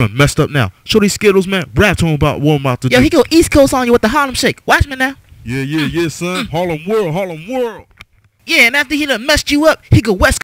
Messed up now. Show these Skittles, man. Rap to him about what I'm about to Yo, do. he go East Coast on you with the Harlem Shake. Watch me now. yeah, yeah, yeah, son. Harlem World, Harlem World. Yeah, and after he done messed you up, he go West